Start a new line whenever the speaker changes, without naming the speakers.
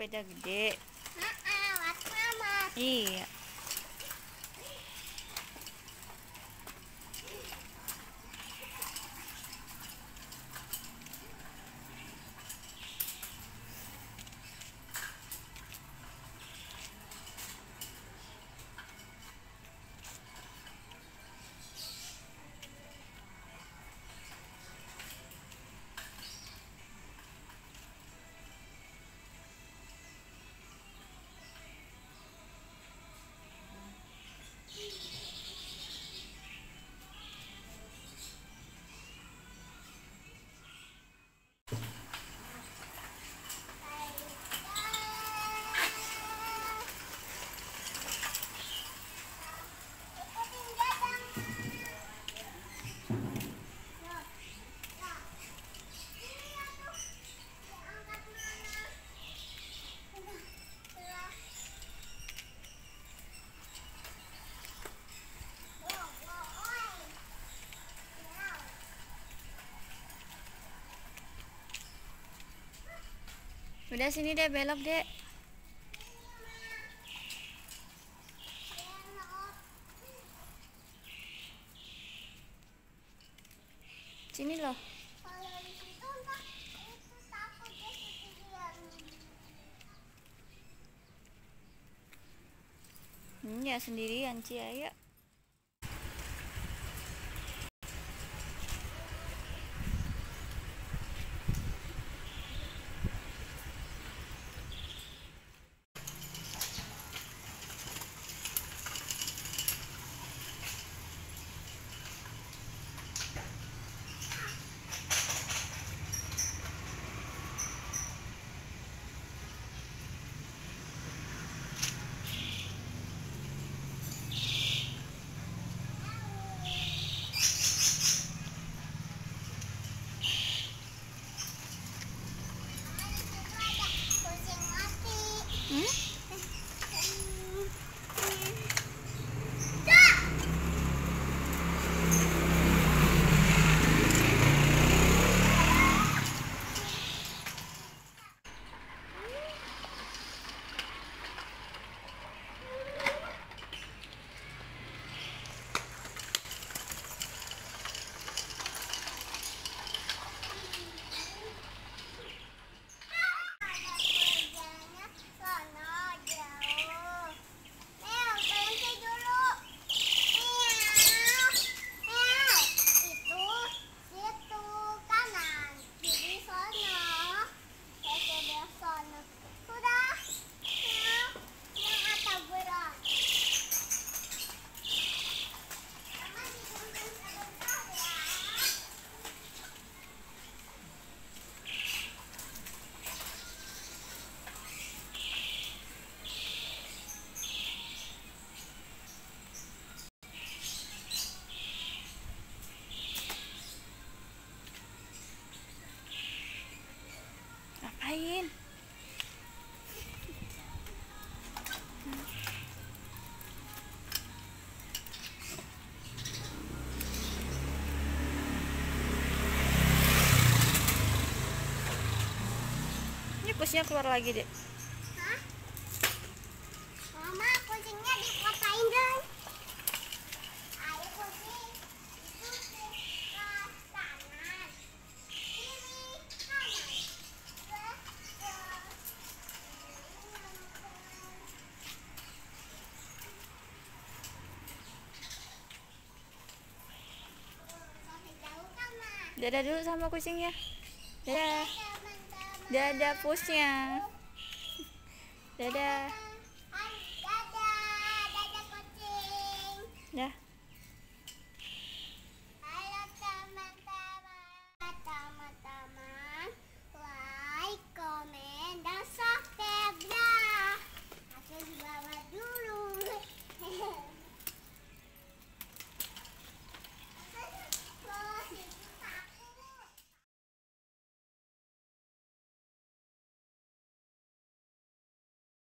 Sepeda
gede.
Nah, buat mama.
Iya. Udah sini deh belok dek. Sini loh. Hmm, ya sendirian Ci ayo. Ini pusnya keluar lagi dek.
Hah? Mama, kucingnya dong.
Dadah dulu sama kucingnya. Dadah. Dadah pusnya. Dadah.
Dadah, dadah kucing.
Dah.